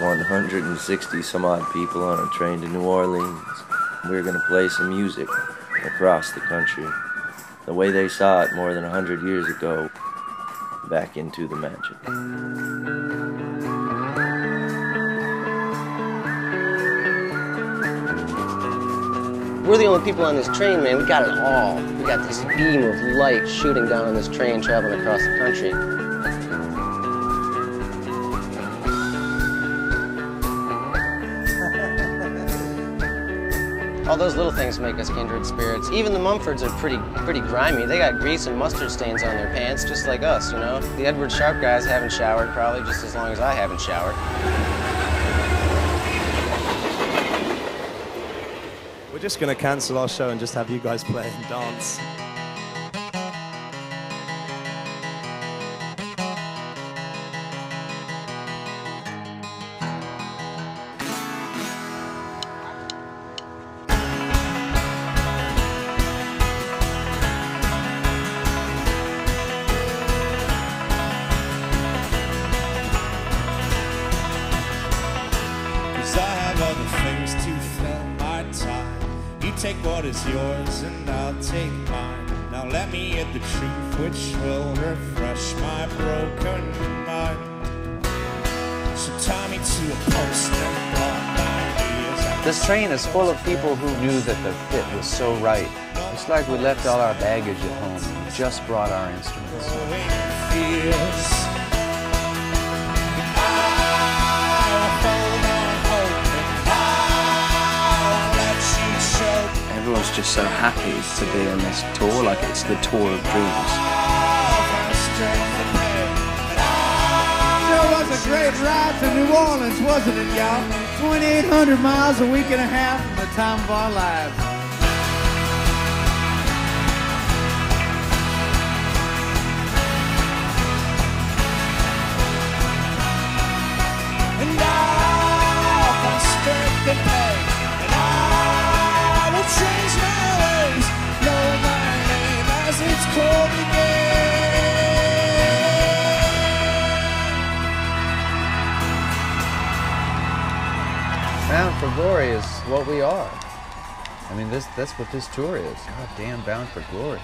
160 some odd people on a train to New Orleans. We are going to play some music across the country. The way they saw it more than 100 years ago, back into the magic. We're the only people on this train, man. We got it all. We got this beam of light shooting down on this train traveling across the country. All those little things make us kindred spirits. Even the Mumfords are pretty pretty grimy. They got grease and mustard stains on their pants, just like us, you know? The Edward Sharpe guys haven't showered probably just as long as I haven't showered. We're just to cancel our show and just have you guys play and dance. Take what is yours and I'll take mine. Now let me hit the truth which will refresh my broken mind. So tie me to a post and block my ears. This train is full of people who knew that the fit was so right. It's like we left all our baggage at home and just brought our instruments. Just so happy to be on this tour, like it's the tour of dreams. Sure was a great ride to New Orleans, wasn't it, y'all? 2,800 miles a week and a half from the time of our lives. Bound for Glory is what we are. I mean, this, that's what this tour is. God damn, Bound for Glory.